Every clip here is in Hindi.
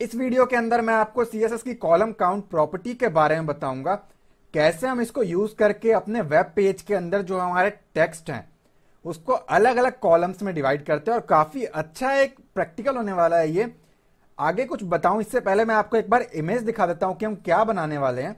इस वीडियो के अंदर मैं आपको सीएसएस की कॉलम काउंट प्रॉपर्टी के बारे में बताऊँगा। कैसे हम इसको यूज़ करके अपने वेब पेज के अंदर जो हमारे टेक्स्ट हैं, उसको अलग अलग कॉलम्स में डिवाइड करते हैं और काफ़ी अच्छा एक प्रैक्टिकल होने वाला है ये। आगे कुछ बताऊँ, इससे पहले मैं आपको एक बार इमेज दिखा देता हूँ कि हम क्या बनाने वाले हैं।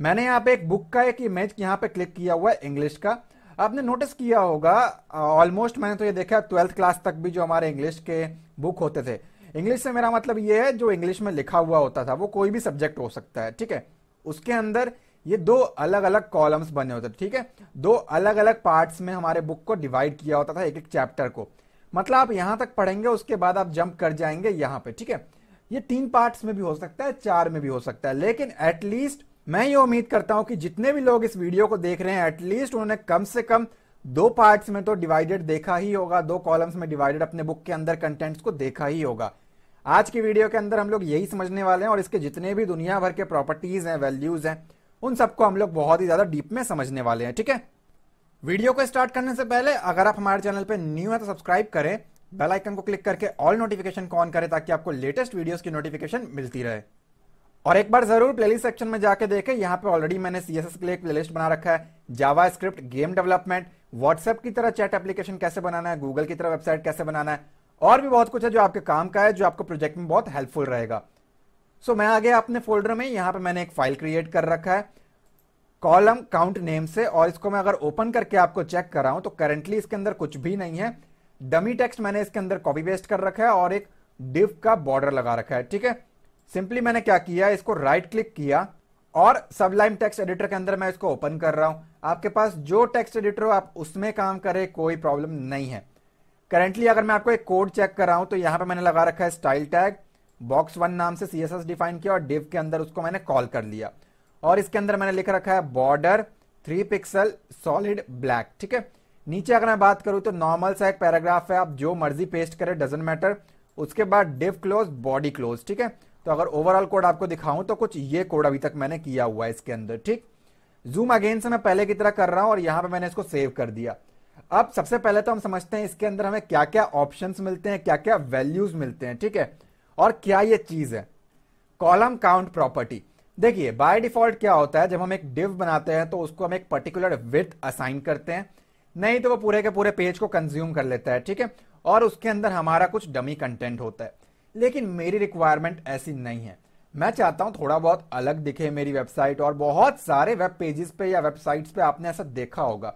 मैंने यहाँ पे एक बुक का एक इमेज यहाँ पे क्लिक किया हुआ है इंग्लिश का। आपने नोटिस किया होगा ऑलमोस्ट मैंने तो ये देखा ट्वेल्थ क्लास तक भी जो हमारे इंग्लिश के बुक होते थे। इंग्लिश से मेरा मतलब ये है, जो इंग्लिश में लिखा हुआ होता था, वो कोई भी सब्जेक्ट हो सकता है, ठीक है? उसके अंदर ये दो अलग अलग कॉलम्स बने होते थे, ठीक है? दो अलग अलग पार्ट्स में हमारे बुक को डिवाइड किया होता था एक एक चैप्टर को। मतलब आप यहाँ तक पढ़ेंगे, उसके बाद आप जंप कर जाएँगे यहाँ पे, ठीक है? ये तीन पार्ट्स में भी हो सकता है, चार में भी हो सकता है, लेकिन एटलीस्ट मैं ये उम्मीद करता हूँ कि जितने भी लोग इस वीडियो को देख रहे हैं एटलीस्ट उन्होंने कम से कम दो पार्ट्स में तो डिवाइडेड देखा ही होगा, दो कॉलम्स में डिवाइडेड अपने बुक के अंदर कंटेंट्स को देखा ही होगा। आज की वीडियो के अंदर हम लोग यही समझने वाले हैं और इसके जितने भी दुनिया भर के प्रॉपर्टीज़ हैं वैल्यूज़ हैं, उन सबको हम लोग बहुत ही ज़्यादा डीप में समझने वाले हैं, ठीक है? वीडियो को स्टार्ट करने से पहले अगर आप हमारे चैनल पर न्यू है तो सब्सक्राइब करें बेल आइकन को क्लिक करके ऑल नोटिफिकेशन को ऑन करें ताकि आपको लेटेस्ट वीडियोस की नोटिफिकेशन मिलती रहे। और एक बार ज़रूर प्लेलिस्ट सेक्शन में जाके देखें, यहाँ पे ऑलरेडी मैंने सीएसएस के लिए एक प्लेलिस्ट बना रखा है Java script game development WhatsApp की तरह चैट एप्लीकेशन कैसे बनाना है गूगल की तरह वेबसाइट कैसे बनाना है और भी बहुत कुछ है जो आपके काम का है जो आपको प्रोजेक्ट में बहुत हेल्पफुल रहेगा। सो so, मैं आ गया अपने फोल्डर में यहाँ पे मैंने एक फ़ाइल क्रिएट कर रखा है कॉलम काउंट नेम से और इसको मैं अगर ओपन करके आपको चेक कर रहा हूँ तो करंटली इसके अंदर कुछ भी नहीं है। डमी टेक्स्ट मैंने इसके अंदर कॉपी पेस्ट कर रखा है और एक डिव का बॉर्डर लगा रखा है ठीक है? सिंपली मैंने क्या किया इसको राइट क्लिक किया और सबलाइम टेक्स्ट एडिटर के अंदर मैं इसको ओपन कर रहा हूँ। आपके पास जो टेक्स्ट एडिटर हो आप उसमें काम करें कोई प्रॉब्लम नहीं है। करेंटली अगर मैं आपको एक कोड चेक कर रहा हूँ तो यहाँ पे मैंने लगा रखा है स्टाइल टैग बॉक्स वन नाम से सीएसएस डिफाइन किया और डिव के अंदर उसको मैंने कॉल कर लिया। और इसके अंदर मैंने लिख रखा है border three pixel solid black ठीक है? नीचे अगर मैं बात करूँ तो नॉर्मल सा एक पैराग्राफ है, आप जो मर्ज़ी पेस्ट करें डजेंट मैटर उसके बाद डिव क्लोज बॉडी क्लोज ठीक है? तो अगर ओवरऑल कोड आपको दिखाऊँ तो कुछ ये कोड अभी तक मैंने किया हुआ है इसके अंदर, ठीक? जूम अगेन से मैं पहले की तरह कर रहा हूँ और यहाँ पे मैंने इसको सेव कर दिया। अब सबसे पहले तो हम समझते हैं इसके अंदर हमें क्या क्या ऑप्शंस मिलते हैं क्या क्या वैल्यूज़ मिलते हैं, ठीक है? और क्या ये चीज़ है? कॉलम काउंट प्रॉपर्टी देखिए बाय डिफ़ॉल्ट क्या होता है, जब हम एक डिव बनाते हैं तो उसको हम एक पर्टिकुलर विथ असाइन करते हैं। नहीं तो वो पूरे के पूरे पेज को कंज्यूम कर लेता है, ठीक है? और उसके अंदर हमारा कुछ डमी कंटेंट होता है। लेकिन मेरी रिक्वायरमेंट ऐसी नहीं है। मैं चाहता हूँ थोड़ा बहुत अलग दिखे मेरी वेबसाइट और बहुत सारे वेब पेजेस पे या वेबसाइट्स पे आपने ऐसा देखा होगा।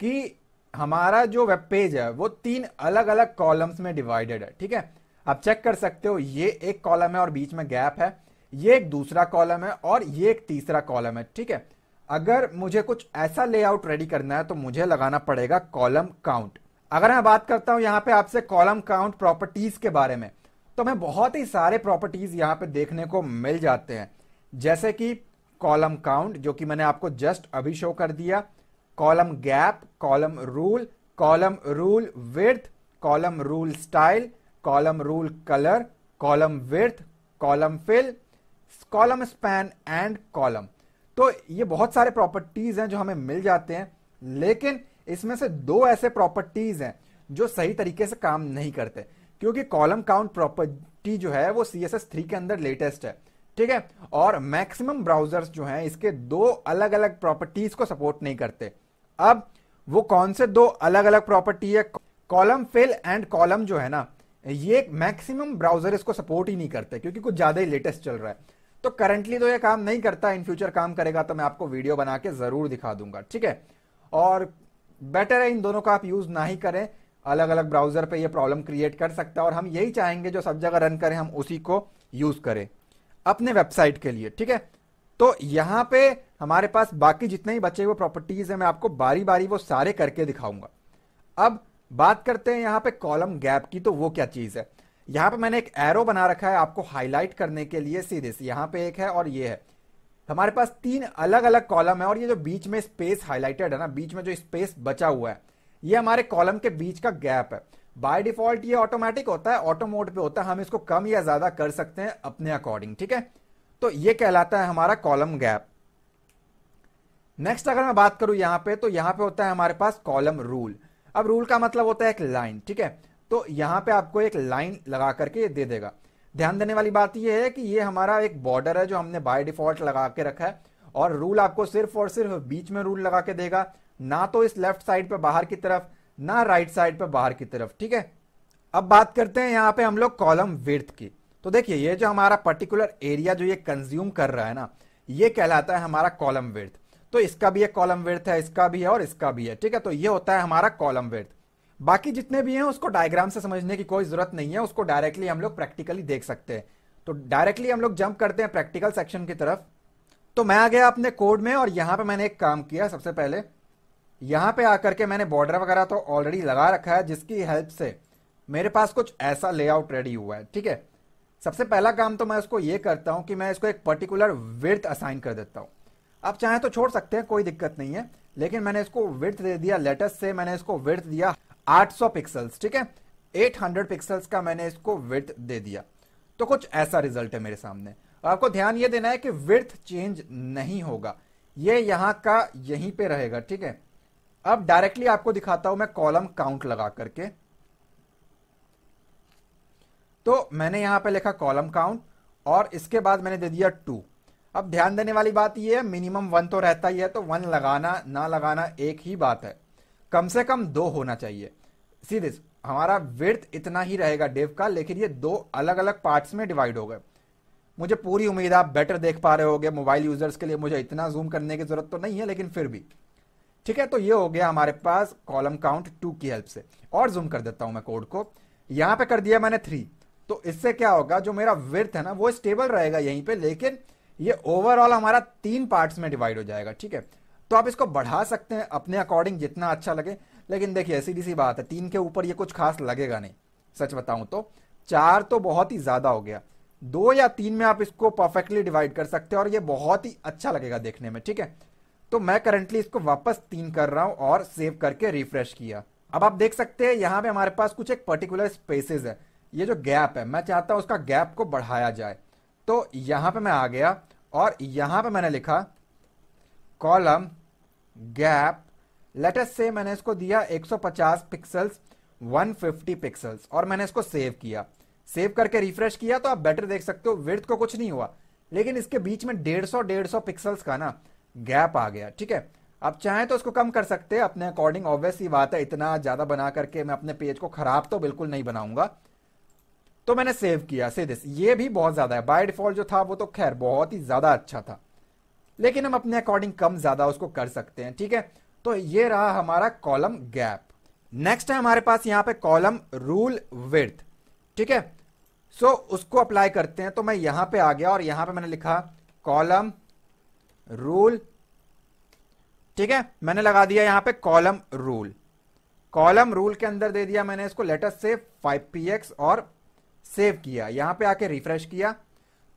कि हमारा जो वेब पेज है, वो तीन अलग अलग कॉलम्स में डिवाइडेड है, ठीक है? आप चेक कर सकते हो, ये एक कॉलम है और बीच में गैप है, ये एक दूसरा कॉलम है और ये एक तीसरा कॉलम है, ठीक है? अगर मुझे कुछ ऐसा लेआउट रेडी करना है तो मुझे लगाना पड़ेगा कॉलम काउंट अगर मैं बात करता हूँ यहाँ पे आपसे कॉलम काउंट प्रॉपर्टीज़ के बारे में तो हमें बहुत ही सारे प्रॉपर्टीज़ यहाँ पे देखने को मिल जाते हैं। जैसे कि कॉलम काउंट जो कि मैंने आपको जस्ट अभी शो कर दिया column gap, column rule column rule width column rule style, column rule colour, column width column fill, column span end column. तो ये बहुत सारे प्रॉपर्टीज़ हैं जो हमें मिल जाते हैं, लेकिन इसमें से दो ऐसे प्रॉपर्टीज़ हैं जो सही तरीके से काम नहीं करते, क्योंकि कॉलम काउंट प्रॉपर्टी जो है वो सी एस एस थ्री के अंदर लेटेस्ट है, ठीक है? और मैक्सिमम ब्राउजर्स जो हैं, इसके दो अलग अलग प्रॉपर्टीज़ को सपोर्ट नहीं करते। अब वो कौन से दो अलग अलग प्रॉपर्टी है? कॉलम फिल एंड कॉलम जो है ना, ये मैक्सिमम ब्राउज़र इसको सपोर्ट ही नहीं करते क्योंकि कुछ ज़्यादा ही लेटेस्ट चल रहा है। तो करंटली तो ये काम नहीं करता इन फ्यूचर काम करेगा तो मैं आपको वीडियो बना के ज़रूर दिखा दूँगा, ठीक है? और बेटर है इन दोनों का आप यूज़ ना ही करें अलग अलग ब्राउज़र पे ये प्रॉब्लम क्रिएट कर सकता है और हम यही चाहेंगे जो सब जगह रन करें, हम उसी को यूज़ करें, अपने वेबसाइट के लिए, ठीक है? तो यहाँ पे हमारे पास बाकी जितने ही बचे हुए प्रॉपर्टीज़ है, मैं आपको बारी बारी वो सारे करके दिखाऊँगा। अब बात करते हैं यहाँ पे कॉलम गैप की तो वो क्या चीज़ है? यहाँ पे मैंने एक एरो बना रखा है आपको हाईलाइट करने के लिए सीधे से। यहाँ पे एक है और ये है। हमारे पास तीन अलग अलग कॉलम है और ये जो बीच में स्पेस हाईलाइटेड है ना, बीच में जो स्पेस बचा हुआ है, ये हमारे कॉलम के बीच का गैप है। बाय डिफ़ॉल्ट ये ऑटोमेटिक होता है ऑटो मोड पे होता है, हम इसको कम या ज़्यादा कर सकते हैं अपने अकॉर्डिंग ठीक है? तो ये कहलाता है हमारा कॉलम गैप नेक्स्ट अगर मैं बात करूँ यहाँ पे तो यहाँ पे होता है हमारे पास कॉलम रूल अब रूल का मतलब होता है एक लाइन ठीक है? तो यहाँ पे आपको एक लाइन लगा करके दे देगा. ध्यान देने वाली बात यह है कि ये हमारा एक बॉर्डर है जो हमने बाय डिफ़ॉल्ट लगा के रखा है और रूल आपको सिर्फ़ और सिर्फ़ बीच में रूल लगा के देगा. ना तो इस लेफ़्ट साइड पर बाहर की तरफ़, ना राइट साइड पर बाहर की तरफ़, ठीक है? अब बात करते हैं यहाँ पे हम लोग कॉलम विर्थ की. तो देखिए, ये जो हमारा पर्टिकुलर एरिया जो ये कंज्यूम कर रहा है ना, ये कहलाता है हमारा कॉलम विर्थ तो इसका भी एक कॉलम विर्थ है, इसका भी है और इसका भी है, ठीक है? तो ये होता है हमारा कॉलम विर्थ बाकी जितने भी हैं, उसको डायग्राम से समझने की कोई ज़रूरत नहीं है, उसको डायरेक्टली हम लोग प्रैक्टिकली देख सकते हैं. तो डायरेक्टली हम लोग जंप करते हैं प्रैक्टिकल सेक्शन की तरफ़. तो मैं आ गया अपने कोड में और यहाँ पे मैंने एक काम किया सबसे पहले. यहाँ पे आकर के मैंने बॉर्डर वगैरह तो ऑलरेडी लगा रखा है, जिसकी हेल्प से मेरे पास कुछ ऐसा लेआउट रेडी हुआ है, ठीक है? सबसे पहला काम तो मैं उसको ये करता हूँ कि मैं इसको एक पर्टिकुलर विर्थ असाइन कर देता हूँ। आप चाहें तो छोड़ सकते हैं, कोई दिक्कत नहीं है, लेकिन मैंने इसको विर्थ दे दिया लेटेस्ट से मैंने इसको विर्थ दिया 800 पिक्सल्स ठीक है? 800 पिक्सल्स का मैंने इसको विर्थ दे दिया। तो कुछ ऐसा रिज़ल्ट है मेरे सामने। आपको ध्यान ये देना है कि विर्थ चेंज नहीं होगा। ये यहाँ का यहीं पे रहेगा, ठीक है? अब डायरेक्टली आपको दिखाता हूँ मैं कॉलम काउंट लगा करके। तो मैंने यहाँ पे लिखा कॉलम काउंट और इसके बाद मैंने दे दिया टू अब ध्यान देने वाली बात यह है मिनिमम वन तो रहता ही है तो वन लगाना, ना लगाना एक ही बात है। कम से कम दो होना चाहिए। सीधे हमारा विर्थ इतना ही रहेगा डेव का, लेकिन ये दो अलग अलग पार्ट्स में डिवाइड हो गए। मुझे पूरी उम्मीद आप बेटर देख पा रहे होगे मोबाइल यूज़र्स के लिए मुझे इतना जूम करने की ज़रूरत तो नहीं है, लेकिन फिर भी। ठीक है तो ये हो गया हमारे पास कॉलम काउंट टू की हेल्प से। और जूम कर देता हूँ मैं कोड को। यहाँ पे कर दिया मैंने थ्री तो इससे क्या होगा, जो मेरा विर्थ है ना, वो स्टेबल रहेगा यहीं पे, लेकिन ये ओवरऑल हमारा तीन पार्ट्स में डिवाइड हो जाएगा, ठीक है? तो आप इसको बढ़ा सकते हैं अपने अकॉर्डिंग जितना अच्छा लगे। लेकिन देखिए, सीधी सी बात है, तीन के ऊपर ये कुछ खास लगेगा नहीं, सच बताऊँ तो। चार तो बहुत ही ज़्यादा हो गया। दो या तीन में आप इसको परफेक्टली डिवाइड कर सकते हैं और ये बहुत ही अच्छा लगेगा देखने में, ठीक है? तो मैं करंटली इसको वापस तीन कर रहा हूँ और सेव करके रिफ्रेश किया। अब आप देख सकते हैं, यहाँ पे हमारे पास कुछ एक पर्टिकुलर स्पेसेस है। ये जो गैप है, मैं चाहता हूँ उसका गैप को बढ़ाया जाए। तो यहाँ पे मैं आ गया और यहाँ पे मैंने लिखा कॉलम गैप लेटेस्ट से मैंने इसको दिया 150 पिक्सल्स 150 पिक्सल्स और मैंने इसको सेव किया। सेव करके रिफ्रेश किया तो आप बेटर देख सकते हो विर्थ को कुछ नहीं हुआ। लेकिन इसके बीच में डेढ़ 150 150 पिक्सल्स का ना गैप आ गया, ठीक है? आप चाहें तो उसको कम कर सकते हैं, अपने अकॉर्डिंग ऑब्वियस ही बात है, इतना ज़्यादा बना करके मैं अपने पेज को खराब तो बिल्कुल नहीं बनाऊँगा। तो मैंने सेव किया से दिस ये भी बहुत ज़्यादा है। बाय डिफ़ॉल्ट जो था, वो तो खैर बहुत ही ज़्यादा अच्छा था। लेकिन हम अपने अकॉर्डिंग कम ज़्यादा उसको कर सकते हैं, ठीक है? तो ये रहा हमारा कॉलम गैप नेक्स्ट है हमारे पास यहाँ पे कॉलम रूल विर्थ ठीक है? सो उसको अप्लाई करते हैं तो मैं यहाँ पे आ गया और यहाँ पे मैंने लिखा कॉलम रूल ठीक है? मैंने लगा दिया यहाँ पे कॉलम रूल कॉलम रूल के अंदर दे दिया मैंने इसको लेटर से 5px और सेव किया, यहाँ पे आके रिफ्रेश किया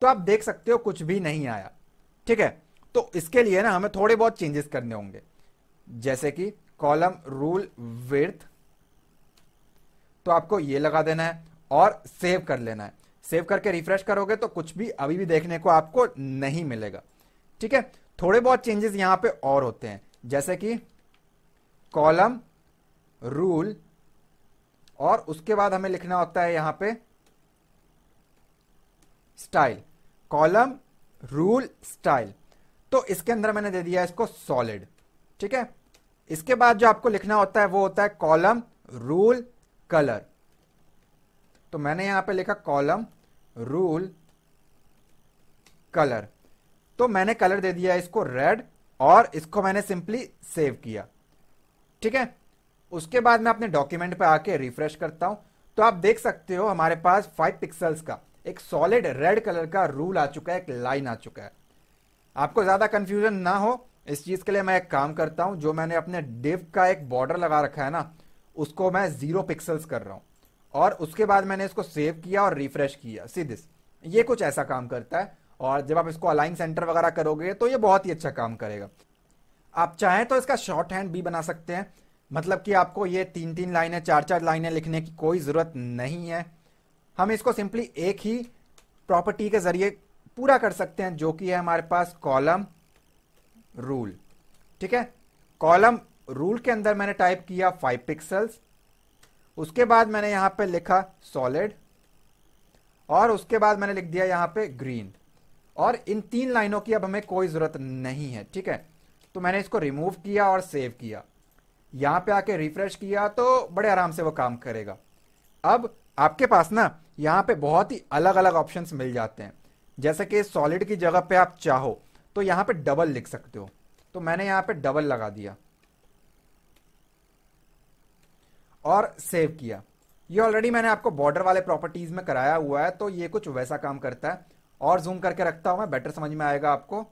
तो आप देख सकते हो कुछ भी नहीं आया। ठीक है? तो इसके लिए ना हमें थोड़े बहुत चेंजेस करने होंगे। जैसे कि कॉलम रूल विर्थ तो आपको ये लगा देना है और सेव कर लेना है। सेव करके रिफ्रेश करोगे तो कुछ भी अभी भी देखने को आपको नहीं मिलेगा। ठीक है? थोड़े बहुत चेंजेस यहाँ पे और होते हैं। जैसे कि कॉलम रूल और उसके बाद हमें लिखना होता है यहाँ पे स्टाइल कॉलम रूल स्टाइल तो इसके अंदर मैंने दे दिया इसको सॉलिड ठीक है? इसके बाद जो आपको लिखना होता है, वो होता है कॉलम रूल कलर तो मैंने यहाँ पे लिखा कॉलम रूल कलर तो मैंने कलर दे दिया इसको रेड और इसको मैंने सिंपली सेव किया. ठीक है? उसके बाद मैं अपने डॉक्यूमेंट पे आके रिफ्रेश करता हूँ। तो आप देख सकते हो हमारे पास फाइव पिक्सल्स का एक सॉलिड रेड कलर का रूल आ चुका है, एक लाइन आ चुका है। आपको ज़्यादा कंफ्यूजन ना हो, इस चीज़ के लिए मैं एक काम करता हूँ, जो मैंने अपने डिव का एक बॉर्डर लगा रखा है ना, उसको मैं ज़ीरो पिक्सल्स कर रहा हूँ। और उसके बाद मैंने इसको सेव किया और रिफ्रेश किया सीधिस ये कुछ ऐसा काम करता है, और जब आप इसको अलाइन सेंटर वगैरह करोगे तो ये बहुत ही अच्छा काम करेगा। आप चाहें तो इसका शॉर्ट हैंड भी बना सकते हैं मतलब कि आपको ये तीन तीन लाइनें चार चार लाइनें लिखने की कोई ज़रूरत नहीं है। हम इसको सिंपली एक ही प्रॉपर्टी के ज़रिए पूरा कर सकते हैं, जो कि है हमारे पास कॉलम रूल ठीक है? कॉलम रूल के अंदर मैंने टाइप किया फाइव पिक्सल्स उसके बाद मैंने यहाँ पे लिखा सॉलिड और उसके बाद मैंने लिख दिया यहाँ पे ग्रीन और इन तीन लाइनों की अब हमें कोई ज़रूरत नहीं है, ठीक है? तो मैंने इसको रिमूव किया और सेव किया। यहाँ पे आके रिफ्रेश किया तो बड़े आराम से वो काम करेगा। अब आपके पास ना यहाँ पे बहुत ही अलग अलग ऑप्शन मिल जाते हैं। जैसे कि सॉलिड की जगह पे आप चाहो तो यहाँ पे डबल लिख सकते हो। तो मैंने यहाँ पे डबल लगा दिया। और सेव किया। ये ऑलरेडी मैंने आपको बॉर्डर वाले प्रॉपर्टीज़ में कराया हुआ है तो ये कुछ वैसा काम करता है। और जूम करके रखता हूँ मैं बेटर समझ में आएगा आपको।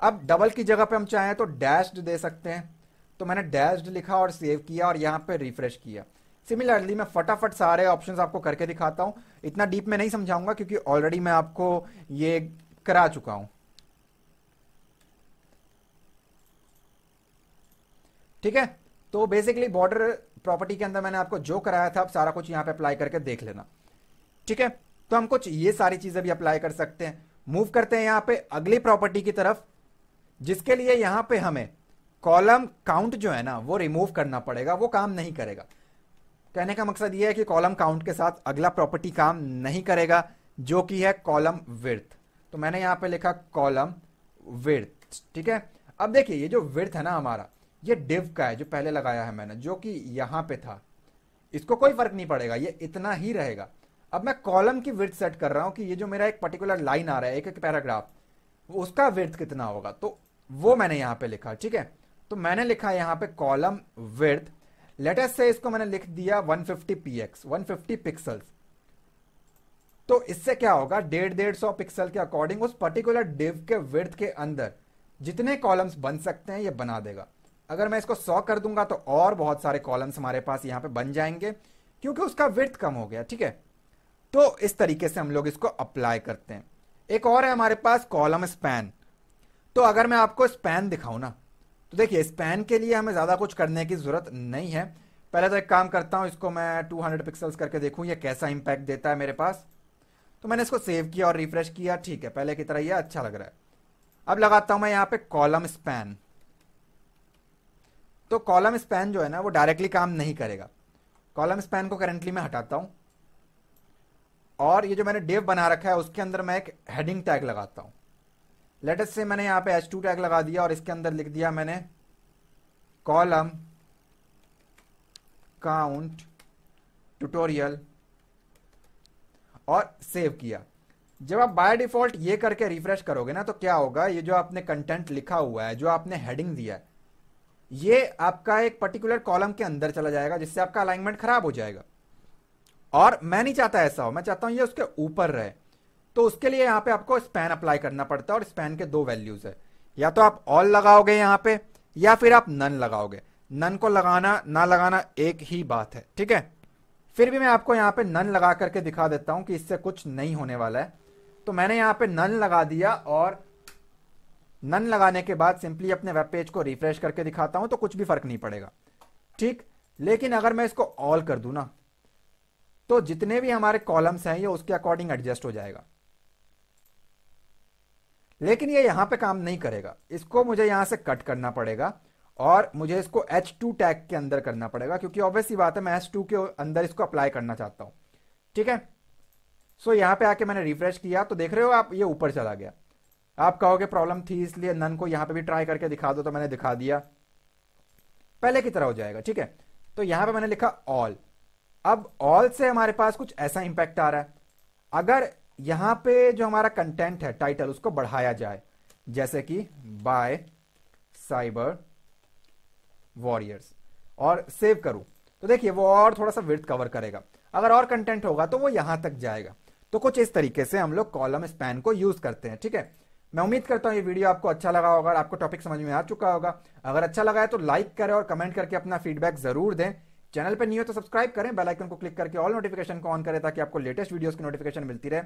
अब डबल की जगह पे हम चाहें तो डैश्ड दे सकते हैं। तो मैंने डैश्ड लिखा और सेव किया और यहाँ पे रिफ्रेश किया। सिमिलरली मैं फटाफट सारे ऑप्शंस आपको करके दिखाता हूँ। इतना डीप में नहीं समझाऊँगा क्योंकि ऑलरेडी मैं आपको ये करा चुका हूँ। ठीक है? तो बेसिकली बॉर्डर प्रॉपर्टी के अंदर मैंने आपको जो कराया था अब सारा कुछ यहाँ पे अप्लाई करके देख लेना। ठीक है? तो हम कुछ ये सारी चीज़ें भी अप्लाई कर सकते हैं। मूव करते हैं यहाँ पे अगली प्रॉपर्टी की तरफ़, जिसके लिए यहाँ पे हमें कॉलम काउंट जो है ना, वो रिमूव करना पड़ेगा, वो काम नहीं करेगा। कहने का मकसद ये है कि कॉलम काउंट के साथ अगला प्रॉपर्टी काम नहीं करेगा, जो कि है कॉलम विर्थ तो मैंने यहाँ पे लिखा कॉलम विर्थ ठीक है? अब देखिए, ये जो विर्थ है ना हमारा, ये डिव का है, जो पहले लगाया है मैंने, जो कि यहाँ पे था। इसको कोई फ़र्क नहीं पड़ेगा, ये इतना ही रहेगा। अब मैं कॉलम की विर्थ सेट कर रहा हूँ कि ये जो मेरा एक पर्टिकुलर लाइन आ रहा है, एक एक पैराग्राफ उसका विर्थ कितना होगा? तो वो मैंने यहाँ पे लिखा, ठीक है? तो मैंने लिखा यहाँ पे कॉलम विर्थ लेटेस्ट से इसको मैंने लिख दिया 150 px 150 पिक्सल्स तो इससे क्या होगा? डेढ़ डेढ़ सौ पिक्सल के अकॉर्डिंग उस पर्टिकुलर डिव के विर्थ के अंदर जितने कॉलम्स बन सकते हैं, ये बना देगा। अगर मैं इसको सौ कर दूँगा तो और बहुत सारे कॉलम्स हमारे पास यहाँ पे बन जाएँगे, क्योंकि उसका विर्थ कम हो गया, ठीक है? तो इस तरीके से हम लोग इसको अप्लाई करते हैं। एक और है हमारे पास कॉलम स्पैन तो अगर मैं आपको स्पैन दिखाऊँ ना तो देखिए स्पैन के लिए हमें ज़्यादा कुछ करने की ज़रूरत नहीं है। पहले तो एक काम करता हूँ, इसको मैं 200 पिक्सल्स करके देखूँ, ये कैसा इंपैक्ट देता है मेरे पास। तो मैंने इसको सेव किया और रिफ्रेश किया, ठीक है, पहले की तरह ये अच्छा लग रहा है। अब लगाता हूँ मैं यहाँ पे कॉलम स्पैन तो कॉलम स्पैन जो है ना, वो डायरेक्टली काम नहीं करेगा। कॉलम स्पैन को करेंटली मैं हटाता हूँ। और ये जो मैंने डेव बना रखा है, उसके अंदर मैं एक हेडिंग टैग लगाता हूँ। लेटेस्ट से मैंने यहाँ पे एच टू टैग लगा दिया और इसके अंदर लिख दिया मैंने कॉलम काउंट ट्यूटोरियल और सेव किया। जब आप बाय डिफ़ॉल्ट ये करके रिफ्रेश करोगे ना तो क्या होगा? ये जो आपने कंटेंट लिखा हुआ है, जो आपने हेडिंग दिया है, ये आपका एक पर्टिकुलर कॉलम के अंदर चला जाएगा, जिससे आपका अलाइनमेंट खराब हो जाएगा। और मैं नहीं चाहता ऐसा हो, मैं चाहता हूँ ये उसके ऊपर रहे। तो उसके लिए यहाँ पे आपको स्पैन अप्लाई करना पड़ता है और स्पैन के दो वैल्यूज़ है। या तो आप ऑल लगाओगे यहाँ पे, या फिर आप नन लगाओगे। नन को लगाना, ना लगाना एक ही बात है, ठीक है? फिर भी मैं आपको यहाँ पे नन लगा करके दिखा देता हूँ कि इससे कुछ नहीं होने वाला है। तो मैंने यहाँ पे नन लगा दिया और नन लगाने के बाद सिंपली अपने वेब पेज को रिफ्रेश करके दिखाता हूँ तो कुछ भी फ़र्क नहीं पड़ेगा, ठीक? लेकिन अगर मैं इसको ऑल कर दू ना तो जितने भी हमारे कॉलम्स हैं, ये उसके अकॉर्डिंग एडजस्ट हो जाएगा। लेकिन ये यहाँ पे काम नहीं करेगा। इसको मुझे यहाँ से कट करना पड़ेगा और मुझे इसको H2 टैग के अंदर करना पड़ेगा क्योंकि ऑब्वियसली बात है मैं H2 के अंदर इसको अप्लाई करना चाहता हूँ। ठीक है? सो so, यहाँ पे आके मैंने रिफ्रेश किया। तो देख रहे हो आप ये ऊपर चला गया। आप कहोगे प्रॉब्लम थी इसलिए नन को यहाँ पे भी ट्राई करके दिखा दो तो मैंने दिखा दिया। पहले की तरह हो जाएगा ठीक है? तो यहाँ पे मैंने लिखा ऑल अब ऑल से हमारे पास कुछ ऐसा इंपैक्ट आ रहा है। अगर यहाँ पे जो हमारा कंटेंट है टाइटल उसको बढ़ाया जाए। जैसे कि बाय साइबर वॉरियर्स और सेव करूँ। तो देखिए, वो और थोड़ा सा विर्थ कवर करेगा। अगर और कंटेंट होगा तो वो यहाँ तक जाएगा। तो कुछ इस तरीके से हम लोग कॉलम स्पैन को यूज़ करते हैं, ठीक है? मैं उम्मीद करता हूँ ये वीडियो आपको अच्छा लगा होगा आपको टॉपिक समझ में आ चुका होगा। अगर अच्छा लगा है तो लाइक करें और कमेंट करके अपना फीडबैक ज़रूर दें। चैनल पर नहीं हो तो सब्सक्राइब करें। बेल आइकन को क्लिक करके ऑल नोटिफिकेशन को ऑन करें ताकि आपको लेटेस्ट वीडियोस की नोटिफिकेशन मिलती रहे।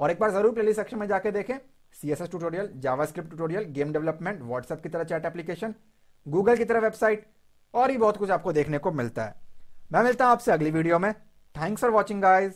और एक बार ज़रूर प्लेलिस्ट सेक्शन में जाके देखें। CSS tutorial JavaScript tutorial game development WhatsApp की तरह चैट एप्लीकेशन गूगल की तरह वेबसाइट और भी बहुत कुछ आपको देखने को मिलता है। मैं मिलता हूँ आपसे अगली वीडियो में। Thanks for watching guys